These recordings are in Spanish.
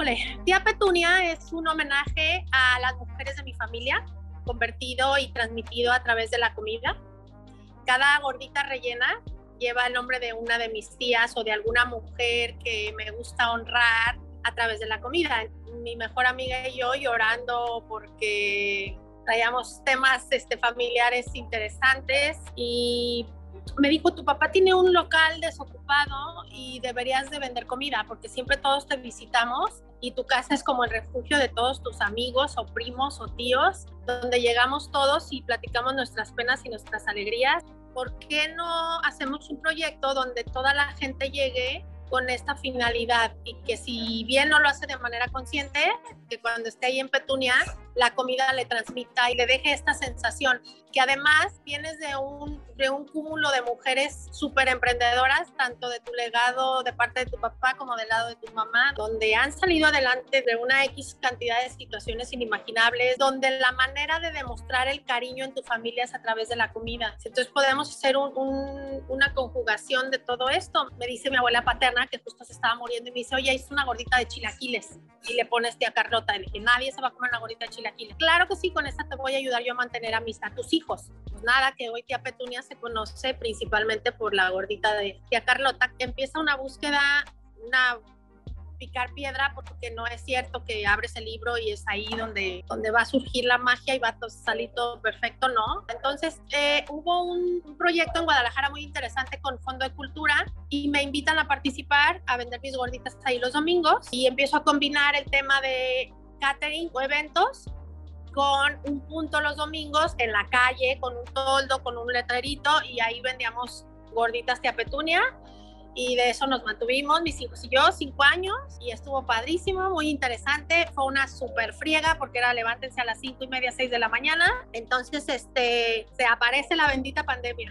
Híjole, tía Petunia es un homenaje a las mujeres de mi familia, convertido y transmitido a través de la comida. Cada gordita rellena lleva el nombre de una de mis tías o de alguna mujer que me gusta honrar a través de la comida. Mi mejor amiga y yo llorando porque traíamos temas este, familiares interesantes y me dijo, tu papá tiene un local desocupado y deberías de vender comida porque siempre todos te visitamos y tu casa es como el refugio de todos tus amigos o primos o tíos, donde llegamos todos y platicamos nuestras penas y nuestras alegrías. ¿Por qué no hacemos un proyecto donde toda la gente llegue con esta finalidad y que si bien no lo hace de manera consciente, que cuando esté ahí en Petunia, la comida le transmita y le deje esta sensación, que además vienes de un, de un cúmulo de mujeres súper emprendedoras, tanto de tu legado de parte de tu papá como del lado de tu mamá, donde han salido adelante de una X cantidad de situaciones inimaginables, donde la manera de demostrar el cariño en tu familia es a través de la comida. Entonces podemos hacer un, una conjugación de todo esto. Me dice mi abuela paterna que justo se estaba muriendo y me dice, oye, hice una gordita de chilaquiles y le pones tía Carlota. Le dije, nadie se va a comer una gordita de chilaquiles. Claro que sí, con esta te voy a ayudar yo a mantener a, mis, a tus hijos. Pues nada, que hoy tía Petunia se conoce principalmente por la gordita de tía Carlota. Empieza una búsqueda, una picar piedra porque no es cierto que abres el libro y es ahí donde, donde va a surgir la magia y va a salir todo perfecto, ¿no? Entonces eh, hubo un, un, proyecto en Guadalajara muy interesante con Fondo de Cultura y me invitan a participar, a vender mis gorditas ahí los domingos y empiezo a combinar el tema de catering o eventos con un punto los domingos en la calle, con un toldo, con un letrerito y ahí vendíamos gorditas de petunia y de eso nos mantuvimos, mis hijos y yo, cinco años, y estuvo padrísimo, muy interesante, fue una súper friega porque era levántense a las cinco y media, seis de la mañana, entonces este, se aparece la bendita pandemia.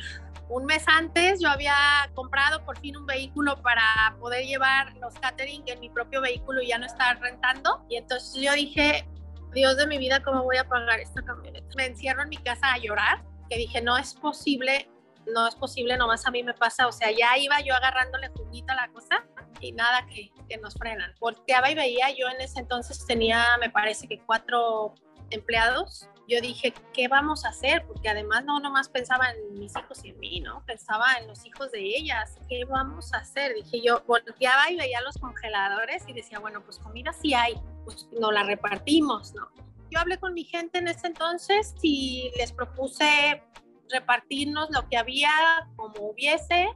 Un mes antes yo había comprado por fin un vehículo para poder llevar los catering en mi propio vehículo y ya no estar rentando, y entonces yo dije, Dios de mi vida, ¿cómo voy a pagar esta camioneta? Me encierro en mi casa a llorar, que dije, no es posible no es posible, nomás a mí me pasa, o sea, ya iba yo agarrándole juguito a la cosa y nada que, que nos frenan. Volteaba y veía, yo en ese entonces tenía, me parece que cuatro empleados. Yo dije, ¿qué vamos a hacer? Porque además no nomás pensaba en mis hijos y en mí, ¿no? Pensaba en los hijos de ellas. ¿Qué vamos a hacer? Dije yo, volteaba y veía los congeladores y decía, bueno, pues comida sí hay, pues no la repartimos, ¿no? Yo hablé con mi gente en ese entonces y les propuse repartirnos lo que había como hubiese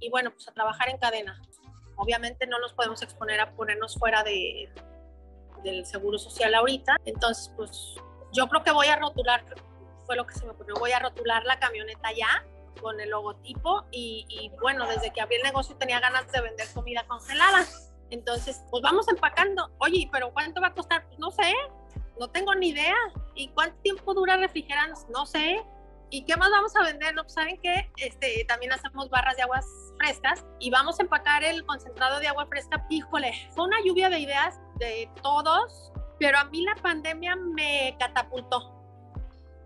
y bueno, pues a trabajar en cadena. Obviamente no nos podemos exponer a ponernos fuera de, del seguro social ahorita, entonces pues yo creo que voy a rotular, fue lo que se me ocurrió, voy a rotular la camioneta ya con el logotipo y, y bueno, desde que abrí el negocio tenía ganas de vender comida congelada. Entonces, pues vamos empacando. Oye, pero ¿cuánto va a costar? Pues no sé, no tengo ni idea. ¿Y cuánto tiempo dura refrigerando? No sé. ¿Y qué más vamos a vender? No, pues, saben que este, también hacemos barras de aguas frescas y vamos a empacar el concentrado de agua fresca. Híjole, fue una lluvia de ideas de todos, pero a mí la pandemia me catapultó.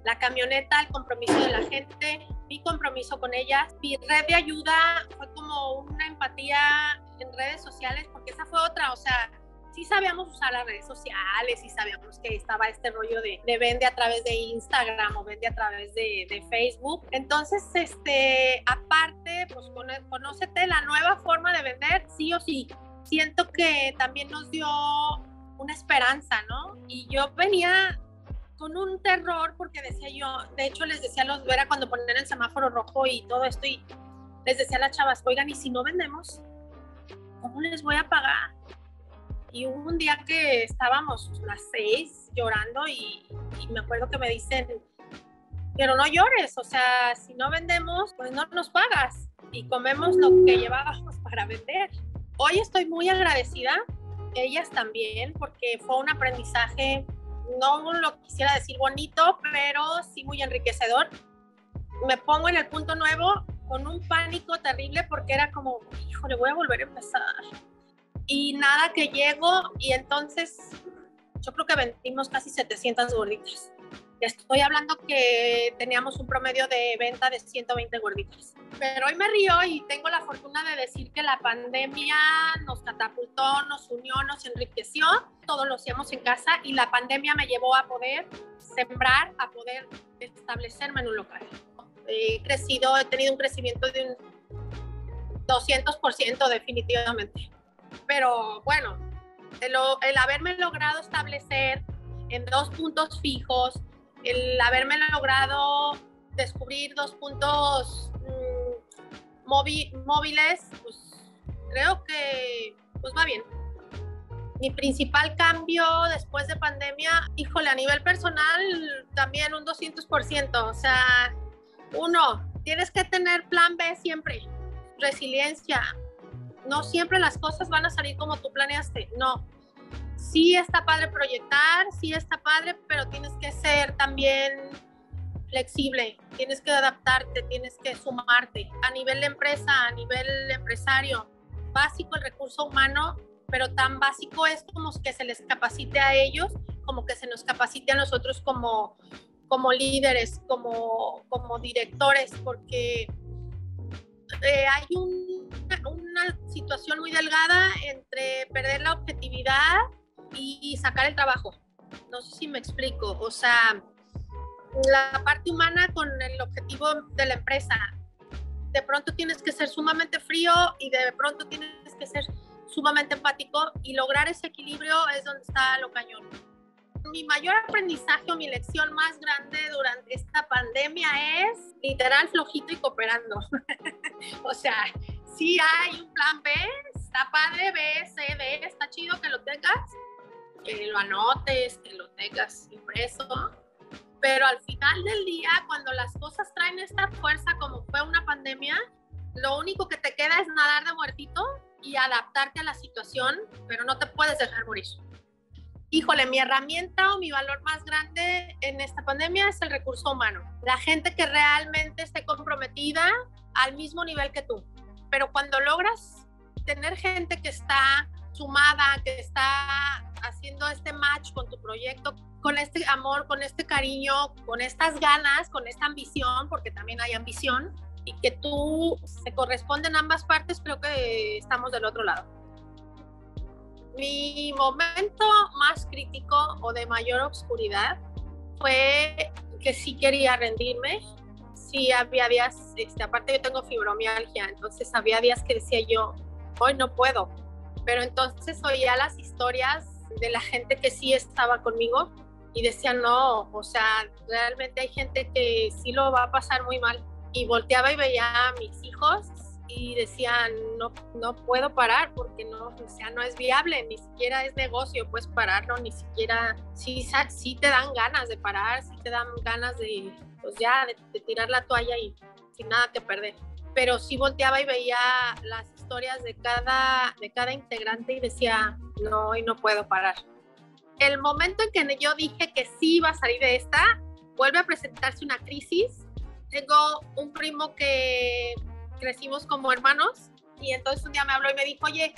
La camioneta, el compromiso de la gente, mi compromiso con ellas, mi red de ayuda fue como una empatía en redes sociales, porque esa fue otra, o sea, sí sabíamos usar las redes sociales, y sabíamos que estaba este rollo de, de, vende a través de Instagram o vende a través de, Facebook. Entonces, este, aparte, pues conócete la nueva forma de vender, sí o sí. Siento que también nos dio una esperanza, ¿no? Y yo venía con un terror porque decía yo, de hecho les decía a los, era cuando ponían el semáforo rojo y todo esto y les decía a las chavas, oigan, ¿y si no vendemos? ¿Cómo les voy a pagar? Y hubo un día que estábamos las seis llorando y, y, me acuerdo que me dicen, pero no llores, o sea, si no vendemos, pues no nos pagas y comemos lo que llevábamos para vender. Hoy estoy muy agradecida, ellas también, porque fue un aprendizaje, no lo quisiera decir bonito, pero sí muy enriquecedor. Me pongo en el punto nuevo con un pánico terrible porque era como, híjole, voy a volver a empezar y nada que llego y entonces yo creo que vendimos casi 700 gorditas. Estoy hablando que teníamos un promedio de venta de 120 gorditas. Pero hoy me río y tengo la fortuna de decir que la pandemia nos catapultó, nos unió, nos enriqueció. Todos lo hacíamos en casa y la pandemia me llevó a poder sembrar, a poder establecerme en un local. He crecido, he tenido un crecimiento de un 200% definitivamente. Pero bueno, el, el haberme logrado establecer en dos puntos fijos, el haberme logrado descubrir dos puntos mm, móviles, pues creo que pues va bien. Mi principal cambio después de pandemia, híjole, a nivel personal también un 200%. O sea, uno, tienes que tener plan B siempre, resiliencia. No siempre las cosas van a salir como tú planeaste, no sí está padre proyectar, sí está padre, pero tienes que ser también flexible, tienes que adaptarte, tienes que sumarte a nivel de empresa, a nivel empresario. Básico el recurso humano, pero tan básico es como que se les capacite a ellos, como que se nos capacite a nosotros como, como líderes, como, como directores, porque eh, hay una situación muy delgada entre perder la objetividad y sacar el trabajo. No sé si me explico. O sea, la parte humana con el objetivo de la empresa. De pronto tienes que ser sumamente frío y de pronto tienes que ser sumamente empático y lograr ese equilibrio es donde está lo cañón. Mi mayor aprendizaje o mi lección más grande durante esta pandemia es literal flojito y cooperando. o sea, si hay un plan B, está padre, B, C, D, está chido que lo tengas, que lo anotes, que lo tengas impreso, pero al final del día, cuando las cosas traen esta fuerza como fue una pandemia, lo único que te queda es nadar de muertito y adaptarte a la situación, pero no te puedes dejar morir. Híjole, mi herramienta o mi valor más grande en esta pandemia es el recurso humano. La gente que realmente esté comprometida al mismo nivel que tú. Pero cuando logras tener gente que está sumada, que está haciendo este match con tu proyecto, con este amor, con este cariño, con estas ganas, con esta ambición, porque también hay ambición, y que tú se corresponden ambas partes, creo que estamos del otro lado. Mi momento más crítico o de mayor oscuridad fue que sí quería rendirme, sí había días, este, aparte yo tengo fibromialgia, entonces había días que decía yo, hoy no puedo, pero entonces oía las historias de la gente que sí estaba conmigo y decía, no, o sea, realmente hay gente que sí lo va a pasar muy mal. Y volteaba y veía a mis hijos y decían, no, no puedo parar porque no, o sea, no es viable, ni siquiera es negocio, puedes pararlo, ni siquiera, sí, sí te dan ganas de parar, sí te dan ganas de, pues ya, de tirar la toalla y sin nada que perder pero sí volteaba y veía las historias de cada, de cada integrante y decía, no, y no puedo parar. El momento en que yo dije que sí iba a salir de esta, vuelve a presentarse una crisis. Tengo un primo que crecimos como hermanos y entonces un día me habló y me dijo, oye,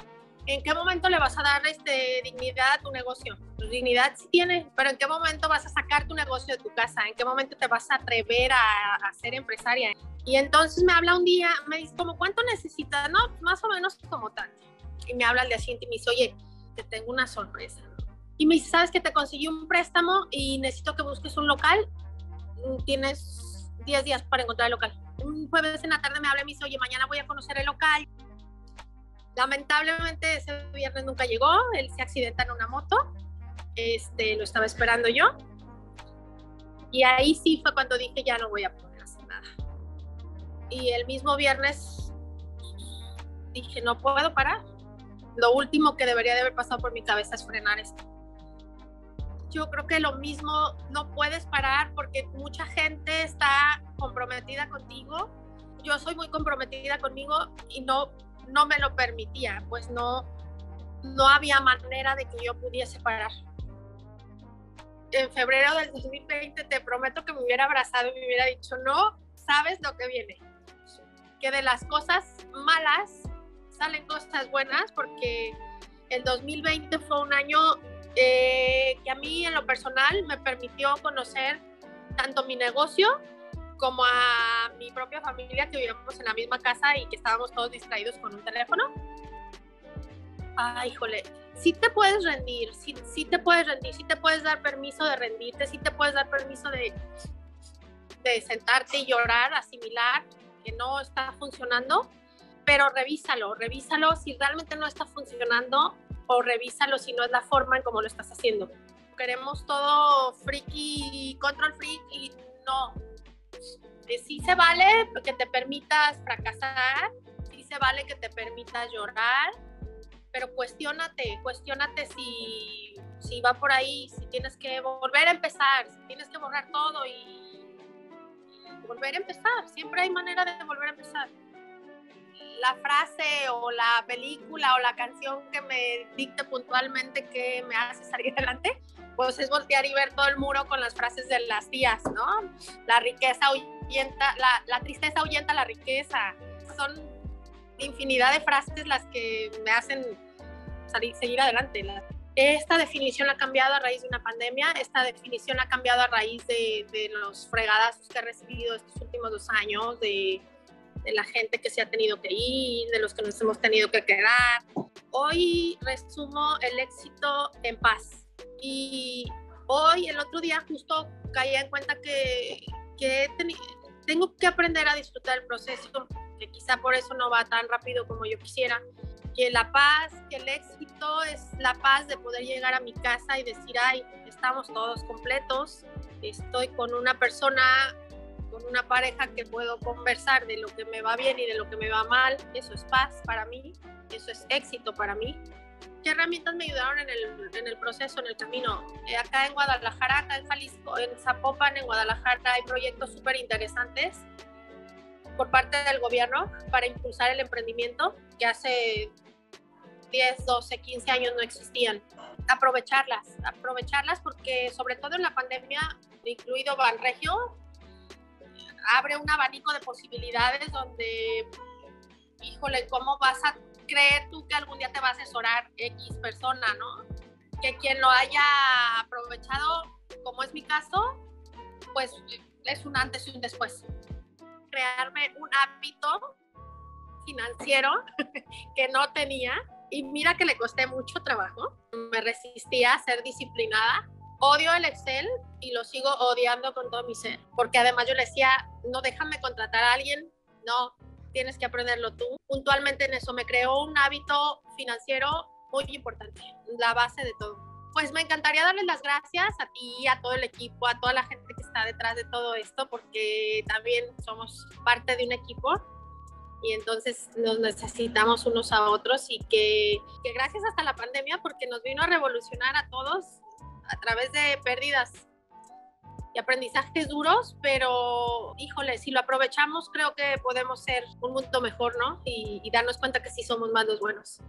¿en qué momento le vas a dar este, dignidad a tu negocio? Pues dignidad sí tiene, pero ¿en qué momento vas a sacar tu negocio de tu casa? ¿En qué momento te vas a atrever a, a ser empresaria? Y entonces me habla un día, me dice, como, ¿cuánto necesitas? No, más o menos como tanto. Y me habla al día siguiente y me dice, oye, te tengo una sorpresa. Y me dice, ¿sabes que te conseguí un préstamo y necesito que busques un local? Mm, tienes 10 días para encontrar el local. Un jueves en la tarde me habla y me dice, oye, mañana voy a conocer el local. Lamentablemente ese viernes nunca llegó, él se accidenta en una moto, este, lo estaba esperando yo. Y ahí sí fue cuando dije, ya no voy a poder hacer nada y el mismo viernes dije, no puedo parar. Lo último que debería de haber pasado por mi cabeza es frenar esto. Yo creo que lo mismo, no puedes parar porque mucha gente está comprometida contigo. Yo soy muy comprometida conmigo y no, no me lo permitía, pues no, no había manera de que yo pudiese parar. En febrero del 2020 te prometo que me hubiera abrazado y me hubiera dicho, no, sabes lo que viene que de las cosas malas salen cosas buenas porque el 2020 fue un año eh, que a mí en lo personal me permitió conocer tanto mi negocio como a mi propia familia que vivíamos en la misma casa y que estábamos todos distraídos con un teléfono. Ay, híjole, sí te puedes rendir, sí, sí te puedes rendir, sí te puedes dar permiso de rendirte, sí te puedes dar permiso de, de sentarte y llorar, asimilar que no está funcionando, pero revísalo, revísalo si realmente no está funcionando o revísalo si no es la forma en cómo lo estás haciendo. Queremos todo freaky, control freak y no, sí se vale que te permitas fracasar, sí se vale que te permitas llorar, pero cuestionate, cuestionate si, si va por ahí, si tienes que volver a empezar, si tienes que borrar todo y, y volver a empezar. Siempre hay manera de volver a empezar. La frase o la película o la canción que me dicte puntualmente que me hace salir adelante, pues es voltear y ver todo el muro con las frases de las tías, ¿no? La riqueza la, la tristeza ahuyenta la riqueza. Son infinidad de frases las que me hacen salir, seguir adelante. Esta definición ha cambiado a raíz de una pandemia, esta definición ha cambiado a raíz de, de los fregadazos que he recibido estos últimos dos años, de, de, la gente que se ha tenido que ir, de los que nos hemos tenido que quedar. Hoy resumo el éxito en paz. Y hoy, el otro día, justo caí en cuenta que, que tengo que aprender a disfrutar el proceso, que quizá por eso no va tan rápido como yo quisiera. Que la paz, que el éxito es la paz de poder llegar a mi casa y decir, ay, estamos todos completos, estoy con una persona, con una pareja que puedo conversar de lo que me va bien y de lo que me va mal. Eso es paz para mí, eso es éxito para mí. ¿Qué herramientas me ayudaron en el, en el proceso, en el camino? Eh, acá en Guadalajara, acá en Jalisco, en Zapopan, en Guadalajara, hay proyectos súper interesantes por parte del gobierno para impulsar el emprendimiento que hace 10, 12, 15 años no existían. Aprovecharlas, aprovecharlas porque sobre todo en la pandemia, incluido Banregio, abre un abanico de posibilidades donde, híjole, ¿cómo vas a cree tú que algún día te va a asesorar X persona, ¿no? Que quien lo haya aprovechado, como es mi caso, pues es un antes y un después. Crearme un hábito financiero que no tenía y mira que le costé mucho trabajo. Me resistía a ser disciplinada. Odio el Excel y lo sigo odiando con todo mi ser, porque además yo le decía, no déjame contratar a alguien, no, tienes que aprenderlo tú. Puntualmente en eso me creó un hábito financiero muy importante, la base de todo. Pues me encantaría darles las gracias a ti, a todo el equipo, a toda la gente que está detrás de todo esto, porque también somos parte de un equipo y entonces nos necesitamos unos a otros y que, que gracias hasta la pandemia porque nos vino a revolucionar a todos a través de pérdidas y aprendizajes duros, pero híjole, si lo aprovechamos creo que podemos ser un mundo mejor, ¿no? Y, y darnos cuenta que sí somos más los buenos.